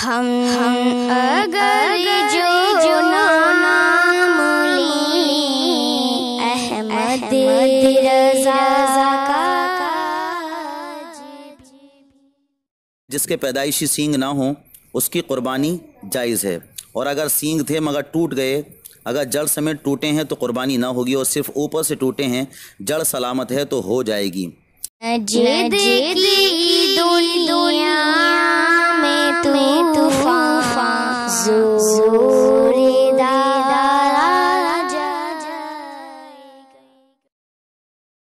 हम अगर जो नाम ली अहमद रजा जिसके पैदाइशी सींग ना हो उसकी कुर्बानी जायज़ है। और अगर सींग थे मगर टूट गए अगर जड़ समेत टूटे हैं तो कुर्बानी ना होगी और सिर्फ़ ऊपर से टूटे हैं जड़ सलामत है तो हो जाएगी। जिद की Tufa, Zufa.